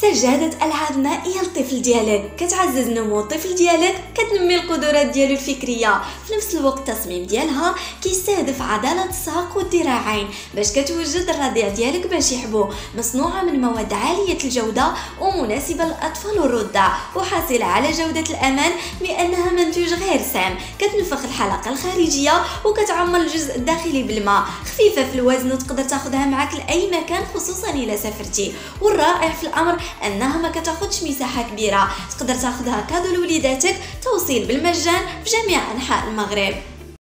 سجادة ألعاب مائية للطفل ديالك. كتعزز نمو الطفل ديالك كتنمي القدرات ديالو الفكرية. في نفس الوقت التصميم ديالها كيستهدف عضلة الساق والذراعين باش كتوجد الرضيع ديالك باش يحبو. مصنوعة من مواد عالية الجودة ومناسبة للأطفال والرضع وحاصلة على جودة الأمان بأنها منتوج غير سام. كتنفخ الحلقة الخارجية وكتعمر الجزء الداخلي بالماء. خفيفة في الوزن وتقدر تاخدها معك لأي مكان خصوصا إلى سافرتي والرائع في الأمر أنها ما كتاخدش مساحة كبيرة. تقدر تاخدها كادو لوليداتك توصيل بالمجان في جميع أنحاء المغرب.